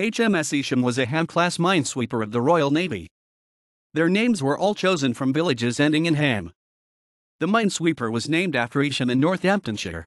HMS Isham was a Ham class minesweeper of the Royal Navy. Their names were all chosen from villages ending in Ham. The minesweeper was named after Isham in Northamptonshire.